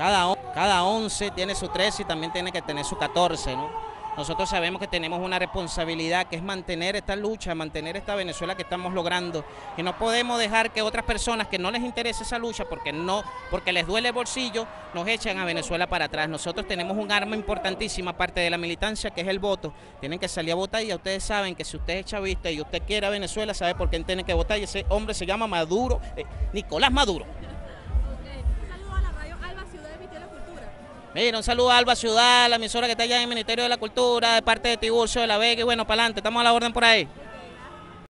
Cada, cada 11 tiene su 13 y también tiene que tener su 14, ¿no? Nosotros sabemos que tenemos una responsabilidad que es mantener esta lucha, mantener esta Venezuela que estamos logrando y no podemos dejar que otras personas que no les interese esa lucha porque no, porque les duele el bolsillo, nos echen a Venezuela para atrás. Nosotros tenemos un arma importantísima aparte de la militancia que es el voto. Tienen que salir a votar y ya ustedes saben que si usted es chavista y usted quiere a Venezuela, sabe por qué tiene que votar y ese hombre se llama Maduro, eh, Nicolás Maduro. Mira, un saludo a Alba Ciudad, la emisora que está allá en el Ministerio de la Cultura, de parte de Tiburcio de la Vega y bueno, para adelante, estamos a la orden por ahí.